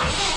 Okay.